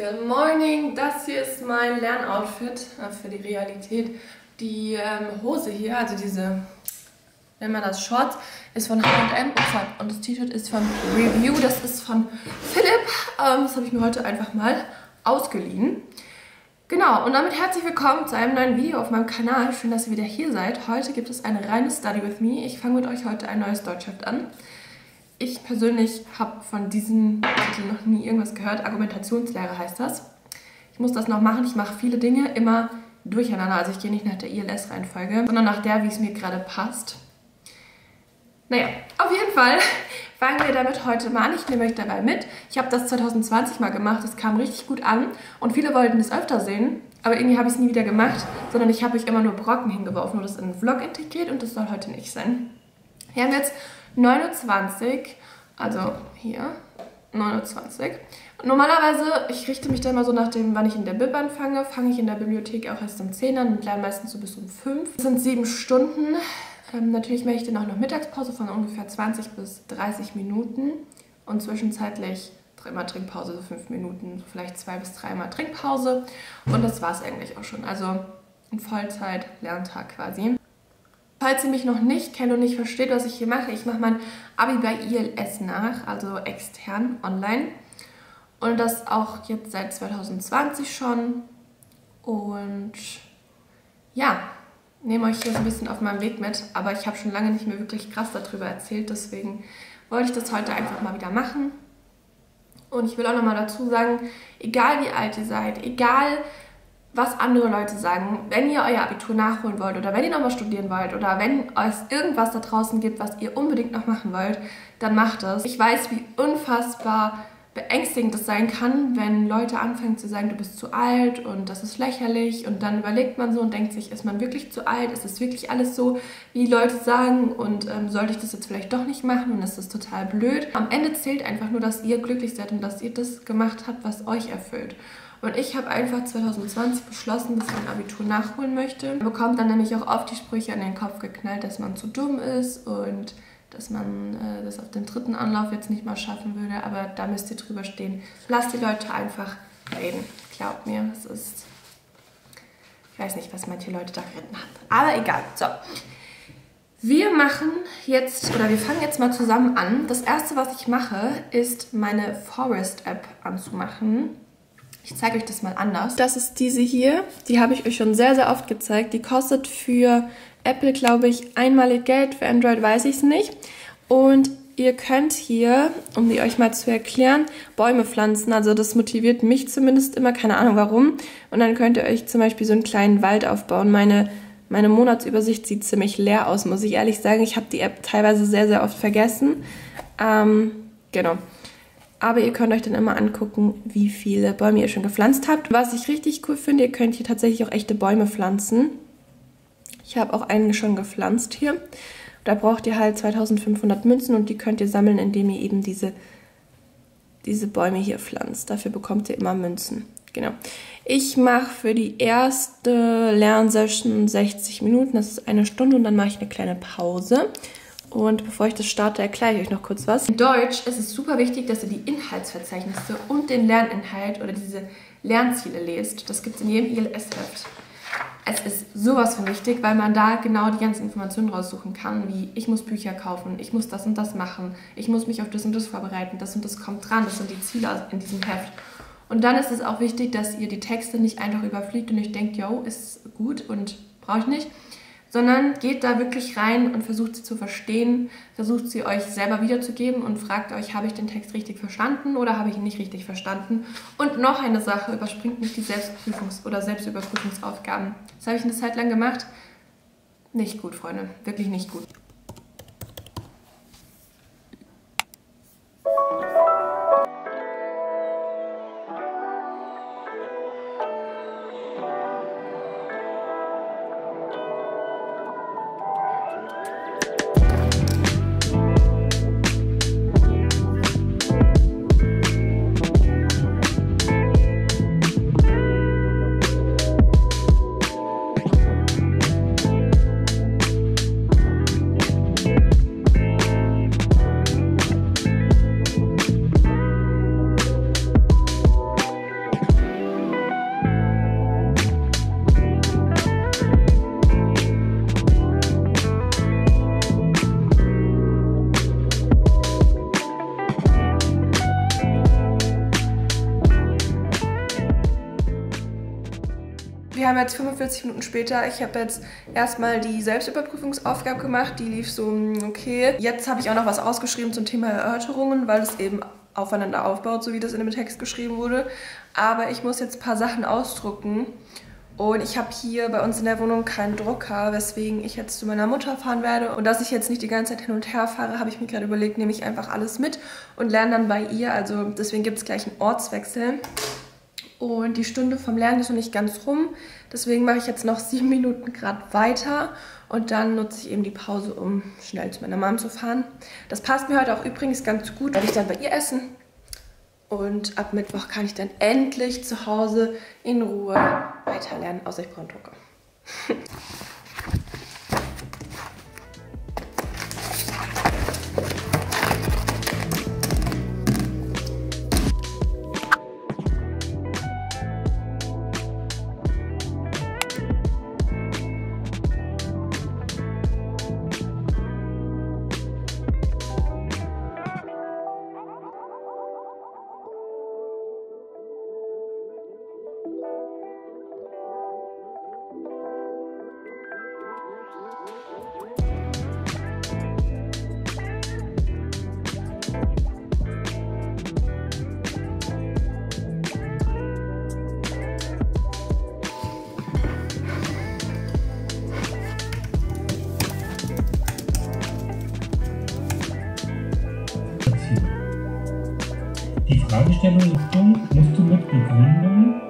Good morning, das hier ist mein Lernoutfit äh, für die Realität. Die ähm, Hose hier, also diese, wenn man das Shorts, ist von H&M und das T-Shirt ist von Review, das ist von Philipp. Ähm, das habe ich mir heute einfach mal ausgeliehen. Genau, und damit herzlich willkommen zu einem neuen Video auf meinem Kanal. Schön, dass ihr wieder hier seid. Heute gibt es eine reine Study with me. Ich fange mit euch heute ein neues Deutschheft an. Ich persönlich habe von diesem Titel noch nie irgendwas gehört. Argumentationslehre heißt das. Ich muss das noch machen. Ich mache viele Dinge immer durcheinander. Also ich gehe nicht nach der ILS-Reihenfolge, sondern nach der, wie es mir gerade passt. Naja, auf jeden Fall fangen wir damit heute mal an. Ich nehme euch dabei mit. Ich habe das 2020 mal gemacht. Es kam richtig gut an und viele wollten es öfter sehen. Aber irgendwie habe ich es nie wieder gemacht, sondern ich habe euch immer nur Brocken hingeworfen und das in einen Vlog integriert und das soll heute nicht sein. Wir haben jetzt 29, also hier, 29. Normalerweise, ich richte mich dann mal so nach dem, wann ich in der Bib anfange, fange ich in der Bibliothek auch erst um 10 an und lerne meistens so bis um 5. Das sind sieben Stunden. Ähm, natürlich mache ich dann auch noch Mittagspause von ungefähr 20 bis 30 Minuten und zwischenzeitlich dreimal Trinkpause, so fünf Minuten, vielleicht zwei bis dreimal Trinkpause. Und das war es eigentlich auch schon. Also ein Vollzeit-Lerntag quasi. Falls ihr mich noch nicht kennt und nicht versteht, was ich hier mache, ich mache mein Abi bei ILS nach, also extern, online. Und das auch jetzt seit 2020 schon. Und ja, nehme euch hier so ein bisschen auf meinem Weg mit. Aber ich habe schon lange nicht mehr wirklich krass darüber erzählt, deswegen wollte ich das heute einfach mal wieder machen. Und ich will auch nochmal dazu sagen, egal wie alt ihr seid, egal was andere Leute sagen. Wenn ihr euer Abitur nachholen wollt oder wenn ihr nochmal studieren wollt oder wenn es irgendwas da draußen gibt, was ihr unbedingt noch machen wollt, dann macht es. Ich weiß, wie unfassbar beängstigend es sein kann, wenn Leute anfangen zu sagen, du bist zu alt und das ist lächerlich und dann überlegt man so und denkt sich, ist man wirklich zu alt? Ist es wirklich alles so, wie Leute sagen und ähm, sollte ich das jetzt vielleicht doch nicht machen und ist das total blöd? Am Ende zählt einfach nur, dass ihr glücklich seid und dass ihr das gemacht habt, was euch erfüllt. Und ich habe einfach 2020 beschlossen, dass ich ein Abitur nachholen möchte. Man bekommt dann nämlich auch oft die Sprüche an den Kopf geknallt, dass man zu dumm ist und dass man äh, das auf dem dritten Anlauf jetzt nicht mal schaffen würde. Aber da müsst ihr drüber stehen. Lasst die Leute einfach reden. Glaubt mir, es ist... Ich weiß nicht, was manche Leute da geritten haben. Aber egal. So. Wir machen jetzt, oder wir fangen jetzt mal zusammen an. Das erste, was ich mache, ist meine Forest-App anzumachen. Ich zeige euch das mal anders. Das ist diese hier. Die habe ich euch schon sehr, sehr oft gezeigt. Die kostet für Apple, glaube ich, einmalig Geld. Für Android weiß ich es nicht. Und ihr könnt hier, um die euch mal zu erklären, Bäume pflanzen. Also das motiviert mich zumindest immer, keine Ahnung warum. Und dann könnt ihr euch zum Beispiel so einen kleinen Wald aufbauen. Meine, meine Monatsübersicht sieht ziemlich leer aus, muss ich ehrlich sagen. Ich habe die App teilweise sehr, sehr oft vergessen. Ähm, genau. Aber ihr könnt euch dann immer angucken, wie viele Bäume ihr schon gepflanzt habt. Was ich richtig cool finde, ihr könnt hier tatsächlich auch echte Bäume pflanzen. Ich habe auch einen schon gepflanzt hier. Da braucht ihr halt 2500 Münzen und die könnt ihr sammeln, indem ihr eben diese, diese Bäume hier pflanzt. Dafür bekommt ihr immer Münzen. Genau. Ich mache für die erste Lernsession 60 Minuten, das ist eine Stunde und dann mache ich eine kleine Pause. Und bevor ich das starte, erkläre ich euch noch kurz was. In Deutsch ist es super wichtig, dass ihr die Inhaltsverzeichnisse und den Lerninhalt oder diese Lernziele lest. Das gibt es in jedem ILS-Heft. Es ist sowas von wichtig, weil man da genau die ganzen Informationen raussuchen kann, wie ich muss Bücher kaufen, ich muss das und das machen, ich muss mich auf das und das vorbereiten, das und das kommt dran, das sind die Ziele in diesem Heft. Und dann ist es auch wichtig, dass ihr die Texte nicht einfach überfliegt und euch denkt, yo, ist gut und brauche ich nicht, sondern geht da wirklich rein und versucht sie zu verstehen, versucht sie euch selber wiederzugeben und fragt euch, habe ich den Text richtig verstanden oder habe ich ihn nicht richtig verstanden? Und noch eine Sache, überspringt nicht die Selbstprüfungs- oder Selbstüberprüfungsaufgaben. Das habe ich eine Zeit lang gemacht. Nicht gut, Freunde, wirklich nicht gut. Haben jetzt 45 Minuten später. Ich habe jetzt erstmal die Selbstüberprüfungsaufgabe gemacht. Die lief so hm, okay. Jetzt habe ich auch noch was ausgeschrieben zum Thema Erörterungen, weil es eben aufeinander aufbaut, so wie das in dem Text geschrieben wurde. Aber ich muss jetzt ein paar Sachen ausdrucken. Und ich habe hier bei uns in der Wohnung keinen Drucker, weswegen ich jetzt zu meiner Mutter fahren werde. Und dass ich jetzt nicht die ganze Zeit hin und her fahre, habe ich mir gerade überlegt, nehme ich einfach alles mit und lerne dann bei ihr. Also deswegen gibt es gleich einen Ortswechsel. Und die Stunde vom Lernen ist noch nicht ganz rum. Deswegen mache ich jetzt noch sieben Minuten gerade weiter. Und dann nutze ich eben die Pause, um schnell zu meiner Mom zu fahren. Das passt mir heute auch übrigens ganz gut, weil ich dann bei ihr essen. Und ab Mittwoch kann ich dann endlich zu Hause in Ruhe weiterlernen, außer ich brauche einen Drucker. Fragestellung musst du mit Begründung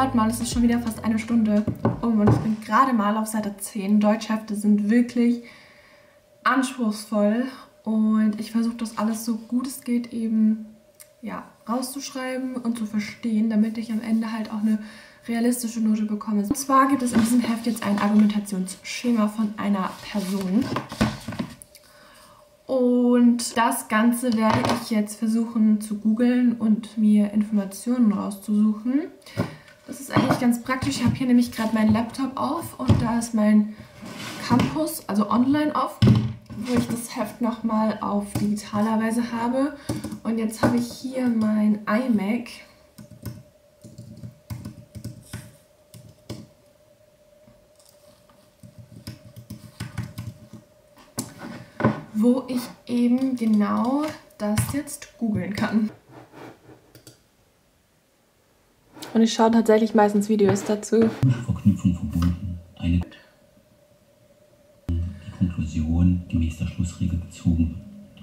Schaut mal, es ist schon wieder fast eine Stunde um und ich bin gerade mal auf Seite 10. Deutschhefte sind wirklich anspruchsvoll und ich versuche das alles so gut es geht eben ja, rauszuschreiben und zu verstehen, damit ich am Ende halt auch eine realistische Note bekomme. Und zwar gibt es in diesem Heft jetzt ein Argumentationsschema von einer Person. Und das Ganze werde ich jetzt versuchen zu googeln und mir Informationen rauszusuchen. Das ist eigentlich ganz praktisch. Ich habe hier nämlich gerade meinen Laptop auf und da ist mein Campus, also online auf, wo ich das Heft nochmal auf digitaler Weise habe. Und jetzt habe ich hier mein iMac. wo ich eben genau das jetzt googeln kann. Und ich schaue tatsächlich meistens Videos dazu. Verknüpfung verbunden. Eine die Konklusion gemäß der Schlussregel gezogen.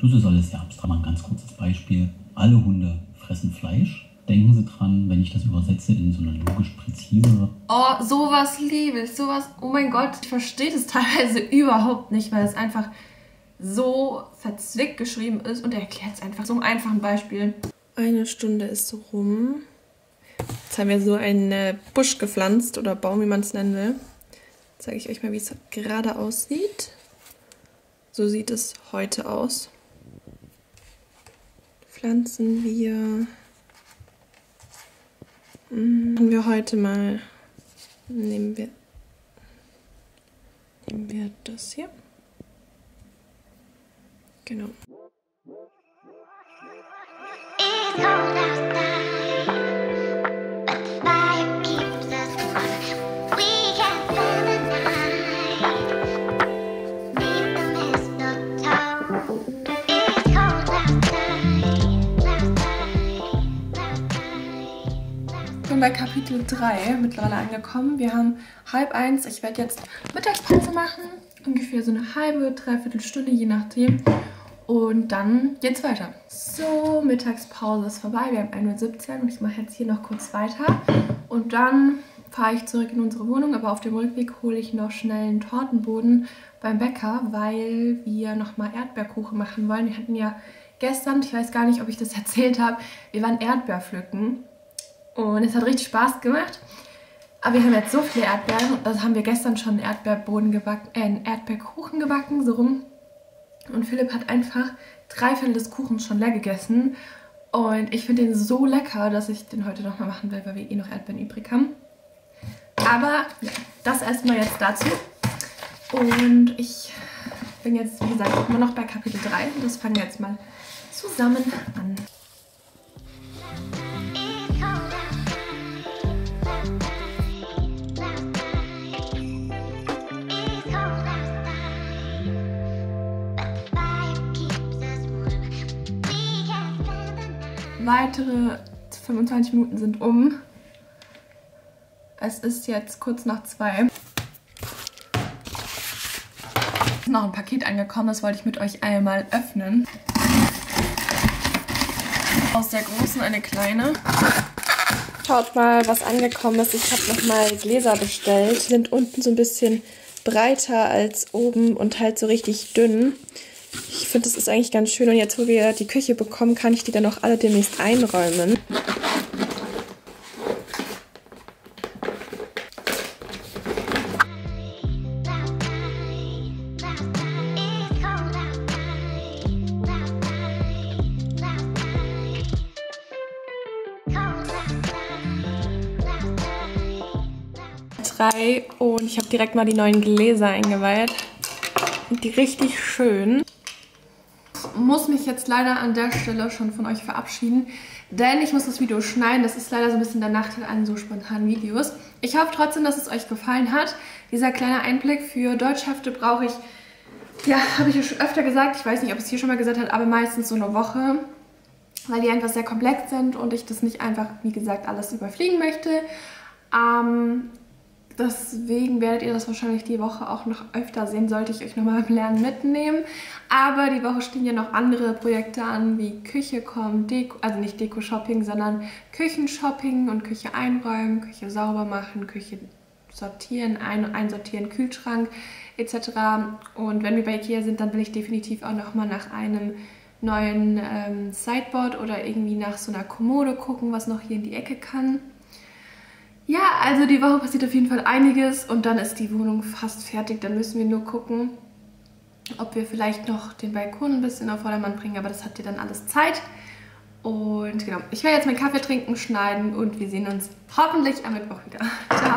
Das ist alles sehr abstrakt. Mal ein ganz kurzes Beispiel. Alle Hunde fressen Fleisch. Denken Sie dran, wenn ich das übersetze in so eine logisch präzise. Oh, sowas liebe ich. Sowas, oh mein Gott, ich verstehe das teilweise überhaupt nicht, weil es einfach so verzwickt geschrieben ist und er erklärt es einfach so einem einfachen Beispiel. Eine Stunde ist rum. Jetzt haben wir so einen Busch gepflanzt oder Baum, wie man es nennen will. Zeige ich euch mal, wie es gerade aussieht. So sieht es heute aus. Pflanzen wir. Machen wir heute mal. Nehmen wir. Nehmen wir das hier. Genau. Bei Kapitel 3 mittlerweile angekommen. Wir haben halb eins. Ich werde jetzt Mittagspause machen. Ungefähr so eine halbe, dreiviertel Stunde, je nachdem. Und dann geht's weiter. So, Mittagspause ist vorbei. Wir haben 1.17 Uhr und ich mache jetzt hier noch kurz weiter. Und dann fahre ich zurück in unsere Wohnung. Aber auf dem Rückweg hole ich noch schnell einen Tortenboden beim Bäcker, weil wir nochmal Erdbeerkuchen machen wollen. Wir hatten ja gestern, ich weiß gar nicht, ob ich das erzählt habe, wir waren Erdbeer pflücken. Und es hat richtig Spaß gemacht. Aber wir haben jetzt so viele Erdbeeren und das haben wir gestern schon einen Erdbeerboden gebacken, äh, einen Erdbeerkuchen gebacken, so rum. Und Philipp hat einfach drei Viertel des Kuchens schon leer gegessen. Und ich finde den so lecker, dass ich den heute nochmal machen will, weil wir eh noch Erdbeeren übrig haben. Aber ja, das erstmal jetzt dazu. Und ich bin jetzt, wie gesagt, immer noch bei Kapitel 3. Und das fangen wir jetzt mal zusammen an. Weitere 25 Minuten sind um. Es ist jetzt kurz nach zwei. Es ist noch ein Paket angekommen, das wollte ich mit euch einmal öffnen. Aus der großen eine kleine. Schaut mal, was angekommen ist. Ich habe nochmal Gläser bestellt. Die sind unten so ein bisschen breiter als oben und halt so richtig dünn. Ich finde, das ist eigentlich ganz schön. Und jetzt, wo wir die Küche bekommen, kann ich die dann auch alle demnächst einräumen. Und ich habe direkt mal die neuen Gläser eingeweiht. Die richtig schön. Muss mich jetzt leider an der Stelle schon von euch verabschieden, denn ich muss das Video schneiden. Das ist leider so ein bisschen der Nachteil an so spontanen Videos. Ich hoffe trotzdem, dass es euch gefallen hat. Dieser kleine Einblick für Deutschhefte brauche ich, ja, habe ich ja schon öfter gesagt. Ich weiß nicht, ob es hier schon mal gesagt habe, aber meistens so eine Woche weil die einfach sehr komplex sind und ich das nicht einfach, wie gesagt, alles überfliegen möchte. Ähm, deswegen werdet ihr das wahrscheinlich die Woche auch noch öfter sehen, sollte ich euch nochmal beim Lernen mitnehmen. Aber die Woche stehen ja noch andere Projekte an, wie Küche kommen, Deko, also nicht Deko-Shopping, sondern Küchenshopping und Küche einräumen, Küche sauber machen, Küche sortieren, ein, einsortieren, Kühlschrank etc. Und wenn wir bei Ikea sind, dann will ich definitiv auch nochmal nach einem neuen ähm, Sideboard oder irgendwie nach so einer Kommode gucken, was noch hier in die Ecke kann. Ja, also die Woche passiert auf jeden Fall einiges und dann ist die Wohnung fast fertig. Dann müssen wir nur gucken, ob wir vielleicht noch den Balkon ein bisschen auf Vordermann bringen, aber das habt ihr dann alles Zeit. Und genau, ich werde jetzt meinen Kaffee trinken, schneiden und wir sehen uns hoffentlich am Mittwoch wieder. Ciao!